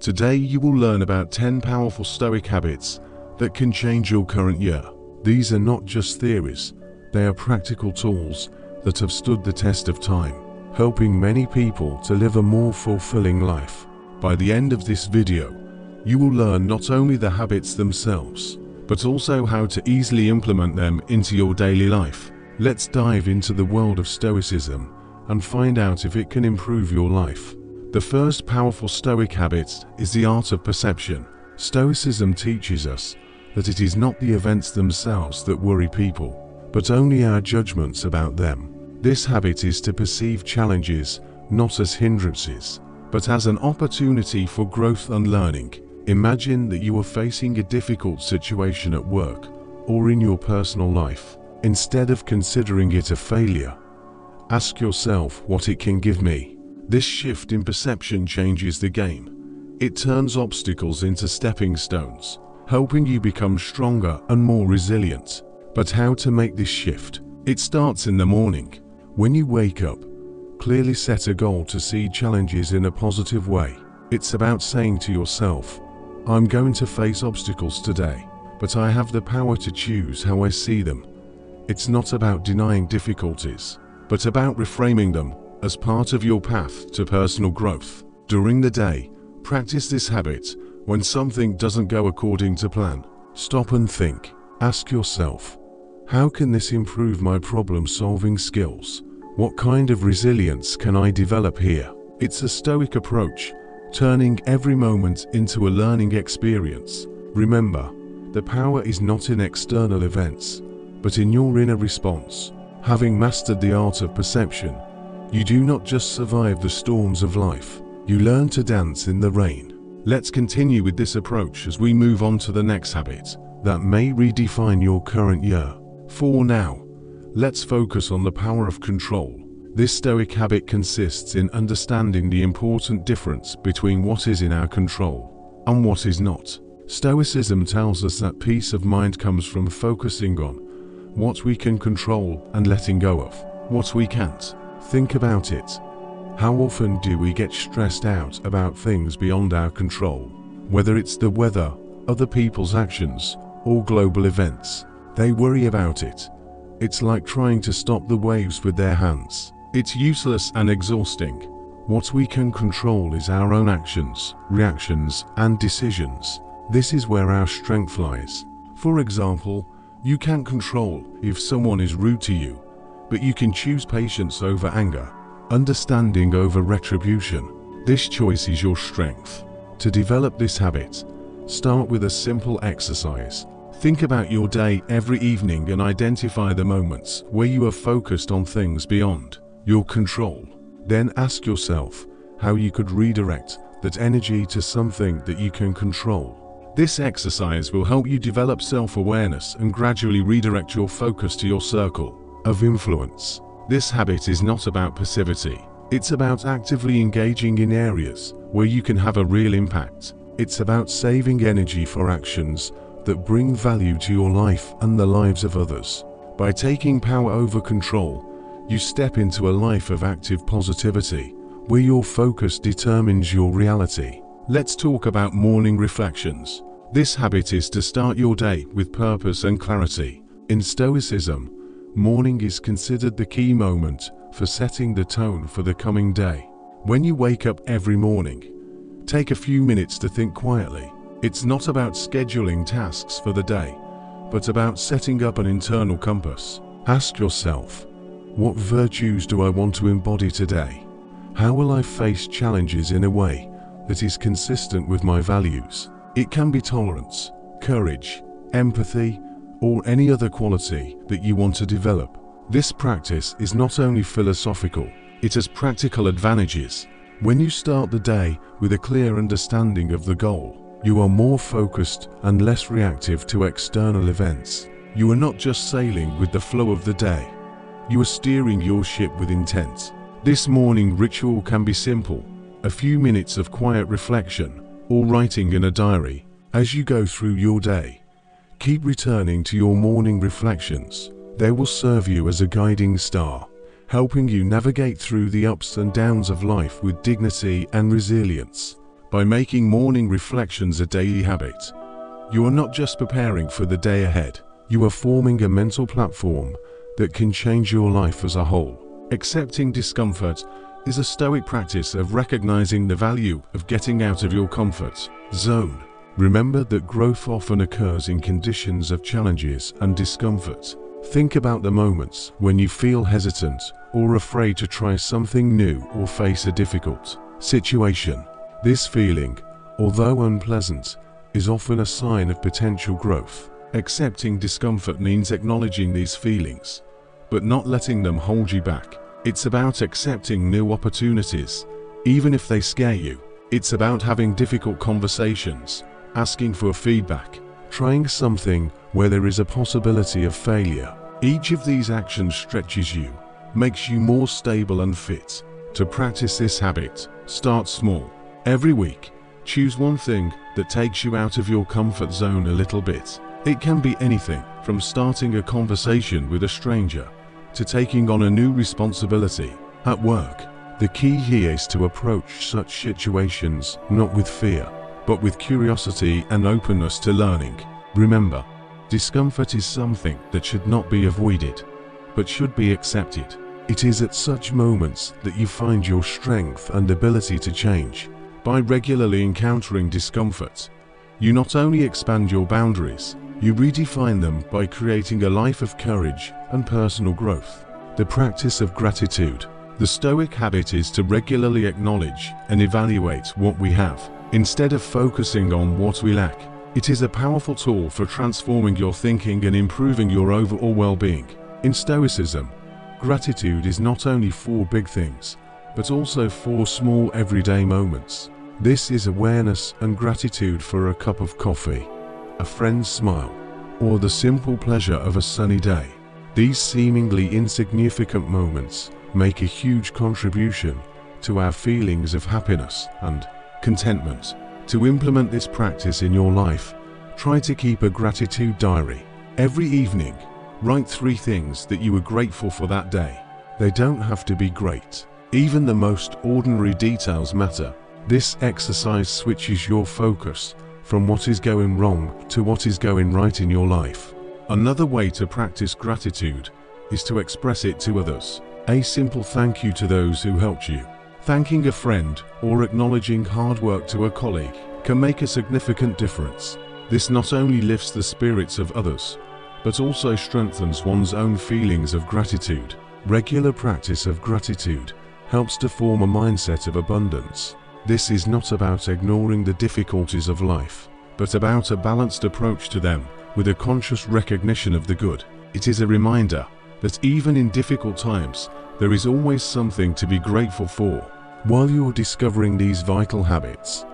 Today you will learn about 10 powerful Stoic habits that can change your current year. These are not just theories, they are practical tools that have stood the test of time, helping many people to live a more fulfilling life. By the end of this video, you will learn not only the habits themselves, but also how to easily implement them into your daily life. Let's dive into the world of Stoicism and find out if it can improve your life. The first powerful Stoic habit is the art of perception. Stoicism teaches us that it is not the events themselves that worry people, but only our judgments about them. This habit is to perceive challenges not as hindrances, but as an opportunity for growth and learning. Imagine that you are facing a difficult situation at work or in your personal life. Instead of considering it a failure, ask yourself what it can give me. This shift in perception changes the game. It turns obstacles into stepping stones, helping you become stronger and more resilient. But how to make this shift? It starts in the morning. When you wake up, clearly set a goal to see challenges in a positive way. It's about saying to yourself, I'm going to face obstacles today, but I have the power to choose how I see them. It's not about denying difficulties, but about reframing them as part of your path to personal growth. During the day, practice this habit when something doesn't go according to plan. Stop and think. Ask yourself, how can this improve my problem solving skills? What kind of resilience can I develop here? It's a stoic approach turning every moment into a learning experience. Remember, the power is not in external events, but in your inner response. Having mastered the art of perception, you do not just survive the storms of life, you learn to dance in the rain. Let's continue with this approach as we move on to the next habit that may redefine your current year. For now, let's focus on the power of control. This stoic habit consists in understanding the important difference between what is in our control and what is not. Stoicism tells us that peace of mind comes from focusing on what we can control and letting go of what we can't. Think about it. How often do we get stressed out about things beyond our control? Whether it's the weather, other people's actions, or global events, they worry about it. It's like trying to stop the waves with their hands. It's useless and exhausting. What we can control is our own actions, reactions, and decisions. This is where our strength lies. For example, you can't control if someone is rude to you, but you can choose patience over anger, understanding over retribution. This choice is your strength. To develop this habit, start with a simple exercise. Think about your day every evening and identify the moments where you are focused on things beyond your control. Then ask yourself how you could redirect that energy to something that you can control. This exercise will help you develop self-awareness and gradually redirect your focus to your circle of influence. This habit is not about passivity. It's about actively engaging in areas where you can have a real impact. It's about saving energy for actions that bring value to your life and the lives of others. By taking power over control, you step into a life of active positivity, where your focus determines your reality. Let's talk about morning reflections. This habit is to start your day with purpose and clarity. In Stoicism, morning is considered the key moment for setting the tone for the coming day. When you wake up every morning, take a few minutes to think quietly. It's not about scheduling tasks for the day, but about setting up an internal compass. Ask yourself, what virtues do I want to embody today? How will I face challenges in a way that is consistent with my values? It can be tolerance, courage, empathy, or any other quality that you want to develop. This practice is not only philosophical, it has practical advantages. When you start the day with a clear understanding of the goal, you are more focused and less reactive to external events. You are not just sailing with the flow of the day, you are steering your ship with intent. This morning ritual can be simple, a few minutes of quiet reflection, or writing in a diary. As you go through your day, keep returning to your morning reflections. They will serve you as a guiding star, helping you navigate through the ups and downs of life with dignity and resilience. By making morning reflections a daily habit, you are not just preparing for the day ahead, you are forming a mental platform that can change your life as a whole. Accepting discomfort is a stoic practice of recognizing the value of getting out of your comfort zone. Remember that growth often occurs in conditions of challenges and discomfort. Think about the moments when you feel hesitant or afraid to try something new or face a difficult situation. This feeling, although unpleasant, is often a sign of potential growth. Accepting discomfort means acknowledging these feelings, but not letting them hold you back. It's about accepting new opportunities, even if they scare you. It's about having difficult conversations, asking for feedback, trying something where there is a possibility of failure. Each of these actions stretches you, makes you more stable and fit. To practice this habit, start small. Every week, choose one thing that takes you out of your comfort zone a little bit. It can be anything from starting a conversation with a stranger to taking on a new responsibility at work. The key here is to approach such situations not with fear, but with curiosity and openness to learning. Remember, discomfort is something that should not be avoided, but should be accepted. It is at such moments that you find your strength and ability to change. By regularly encountering discomfort, you not only expand your boundaries, you redefine them by creating a life of courage and personal growth. The practice of gratitude. The Stoic habit is to regularly acknowledge and evaluate what we have, instead of focusing on what we lack. It is a powerful tool for transforming your thinking and improving your overall well-being. In Stoicism, gratitude is not only for big things, but also for small everyday moments. This is awareness and gratitude for a cup of coffee, a friend's smile, or the simple pleasure of a sunny day. These seemingly insignificant moments make a huge contribution to our feelings of happiness and contentment. To implement this practice in your life, try to keep a gratitude diary. Every evening, write three things that you were grateful for that day. They don't have to be great. Even the most ordinary details matter. This exercise switches your focus from what is going wrong to what is going right in your life. Another way to practice gratitude is to express it to others. A simple thank you to those who helped you. Thanking a friend or acknowledging hard work to a colleague can make a significant difference. This not only lifts the spirits of others, but also strengthens one's own feelings of gratitude. Regular practice of gratitude helps to form a mindset of abundance. This is not about ignoring the difficulties of life, but about a balanced approach to them with a conscious recognition of the good. It is a reminder that even in difficult times, there is always something to be grateful for. While you're discovering these vital habits,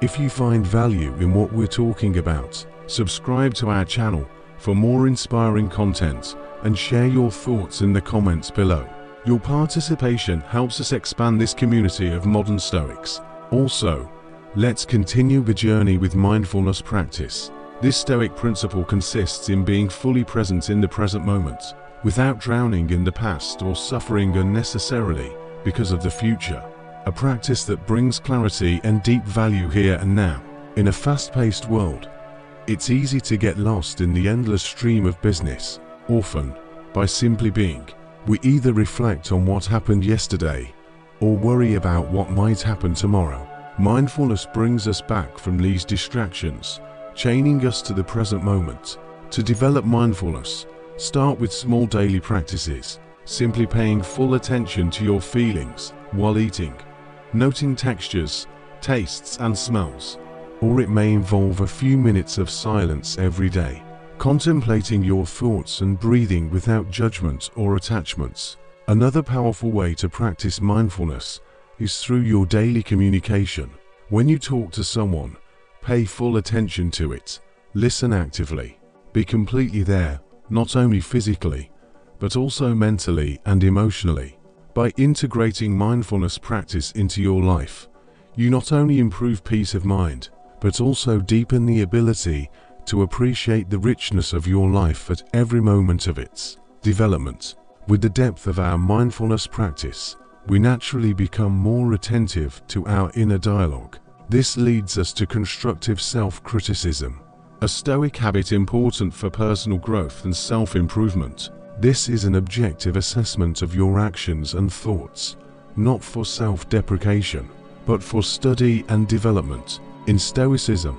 if you find value in what we're talking about, subscribe to our channel for more inspiring content and share your thoughts in the comments below. Your participation helps us expand this community of modern Stoics. Also, let's continue the journey with mindfulness practice. This Stoic principle consists in being fully present in the present moment, without drowning in the past or suffering unnecessarily because of the future a practice that brings clarity and deep value here and now. In a fast-paced world, it's easy to get lost in the endless stream of business. Often, by simply being, we either reflect on what happened yesterday or worry about what might happen tomorrow. Mindfulness brings us back from these distractions, chaining us to the present moment. To develop mindfulness, start with small daily practices, simply paying full attention to your feelings while eating, noting textures, tastes and smells. Or it may involve a few minutes of silence every day, contemplating your thoughts and breathing without judgment or attachments. Another powerful way to practice mindfulness is through your daily communication. When you talk to someone, pay full attention to it, listen actively, be completely there, not only physically, but also mentally and emotionally. By integrating mindfulness practice into your life, you not only improve peace of mind, but also deepen the ability to appreciate the richness of your life at every moment of its development. With the depth of our mindfulness practice, we naturally become more attentive to our inner dialogue. This leads us to constructive self-criticism, a stoic habit important for personal growth and self-improvement. This is an objective assessment of your actions and thoughts, not for self-deprecation, but for study and development. In Stoicism,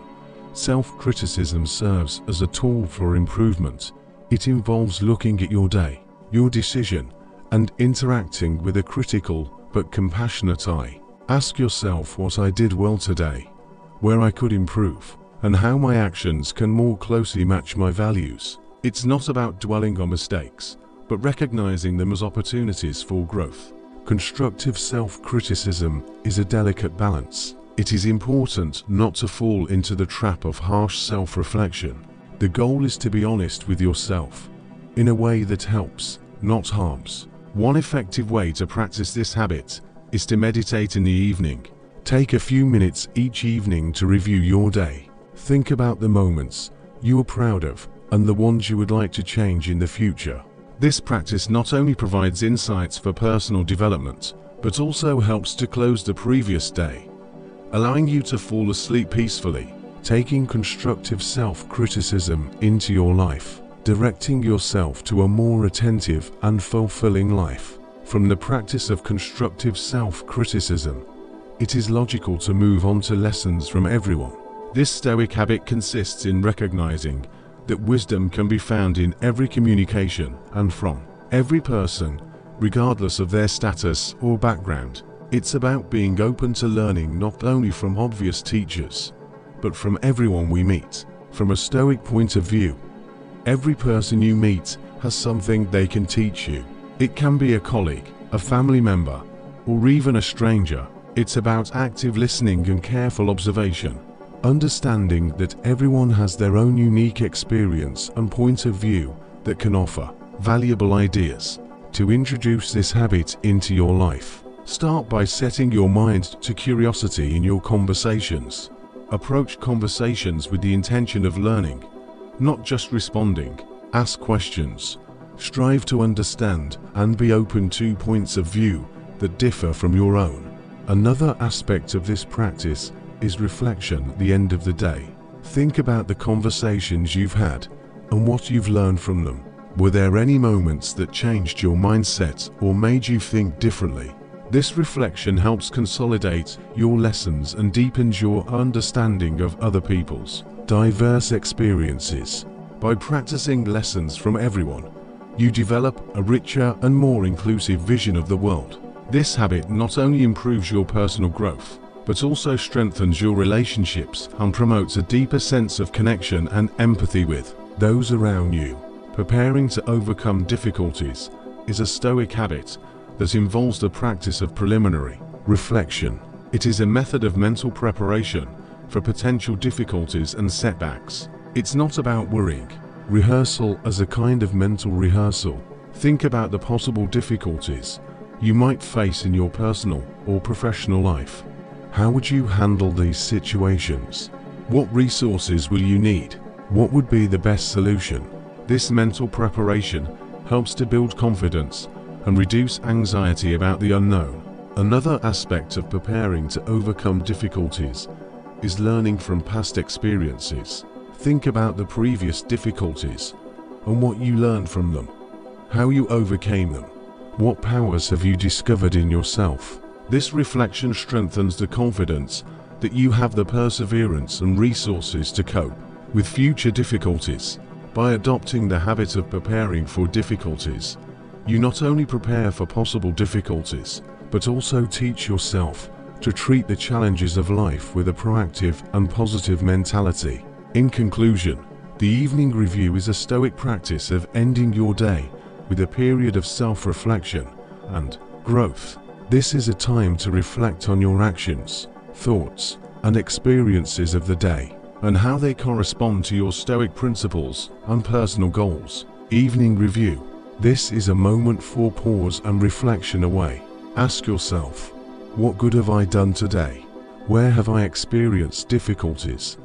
self-criticism serves as a tool for improvement. It involves looking at your day, your decision, and interacting with a critical but compassionate eye. Ask yourself what I did well today, where I could improve, and how my actions can more closely match my values. It's not about dwelling on mistakes, but recognizing them as opportunities for growth. Constructive self-criticism is a delicate balance. It is important not to fall into the trap of harsh self-reflection. The goal is to be honest with yourself, in a way that helps, not harms. One effective way to practice this habit is to meditate in the evening. Take a few minutes each evening to review your day. Think about the moments you are proud of and the ones you would like to change in the future. This practice not only provides insights for personal development, but also helps to close the previous day, allowing you to fall asleep peacefully, taking constructive self-criticism into your life, directing yourself to a more attentive and fulfilling life. From the practice of constructive self-criticism, it is logical to move on to lessons from everyone. This stoic habit consists in recognizing that wisdom can be found in every communication and from every person, regardless of their status or background. It's about being open to learning not only from obvious teachers, but from everyone we meet. From a stoic point of view, every person you meet has something they can teach you. It can be a colleague, a family member, or even a stranger. It's about active listening and careful observation understanding that everyone has their own unique experience and point of view that can offer valuable ideas. To introduce this habit into your life, start by setting your mind to curiosity in your conversations. Approach conversations with the intention of learning, not just responding. Ask questions. Strive to understand and be open to points of view that differ from your own. Another aspect of this practice is reflection at the end of the day. Think about the conversations you've had and what you've learned from them. Were there any moments that changed your mindset or made you think differently? This reflection helps consolidate your lessons and deepens your understanding of other people's diverse experiences. By practicing lessons from everyone, you develop a richer and more inclusive vision of the world. This habit not only improves your personal growth, but also strengthens your relationships and promotes a deeper sense of connection and empathy with those around you. Preparing to overcome difficulties is a stoic habit that involves the practice of preliminary reflection. It is a method of mental preparation for potential difficulties and setbacks. It's not about worrying. Rehearsal as a kind of mental rehearsal. Think about the possible difficulties you might face in your personal or professional life. How would you handle these situations? What resources will you need? What would be the best solution? This mental preparation helps to build confidence and reduce anxiety about the unknown. Another aspect of preparing to overcome difficulties is learning from past experiences. Think about the previous difficulties and what you learned from them, how you overcame them. What powers have you discovered in yourself? This reflection strengthens the confidence that you have the perseverance and resources to cope with future difficulties. By adopting the habit of preparing for difficulties, you not only prepare for possible difficulties, but also teach yourself to treat the challenges of life with a proactive and positive mentality. In conclusion, the evening review is a stoic practice of ending your day with a period of self-reflection and growth. This is a time to reflect on your actions, thoughts, and experiences of the day, and how they correspond to your Stoic principles and personal goals. Evening Review This is a moment for pause and reflection away. Ask yourself, what good have I done today? Where have I experienced difficulties?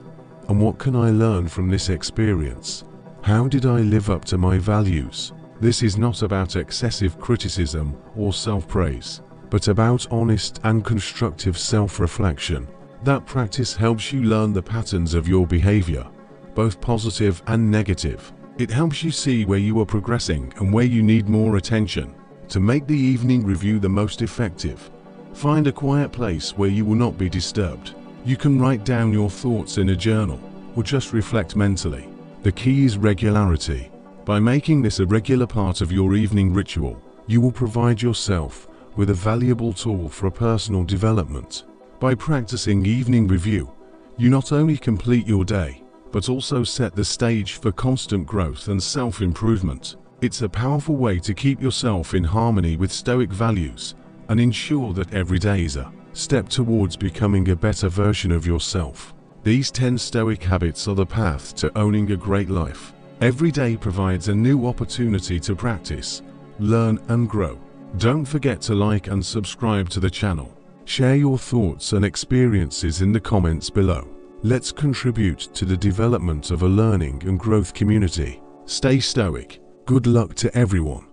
And what can I learn from this experience? How did I live up to my values? This is not about excessive criticism or self-praise but about honest and constructive self-reflection. That practice helps you learn the patterns of your behavior, both positive and negative. It helps you see where you are progressing and where you need more attention. To make the evening review the most effective, find a quiet place where you will not be disturbed. You can write down your thoughts in a journal or just reflect mentally. The key is regularity. By making this a regular part of your evening ritual, you will provide yourself with a valuable tool for personal development. By practicing evening review, you not only complete your day, but also set the stage for constant growth and self-improvement. It's a powerful way to keep yourself in harmony with Stoic values and ensure that every day is a step towards becoming a better version of yourself. These 10 Stoic habits are the path to owning a great life. Every day provides a new opportunity to practice, learn and grow. Don't forget to like and subscribe to the channel. Share your thoughts and experiences in the comments below. Let's contribute to the development of a learning and growth community. Stay stoic. Good luck to everyone.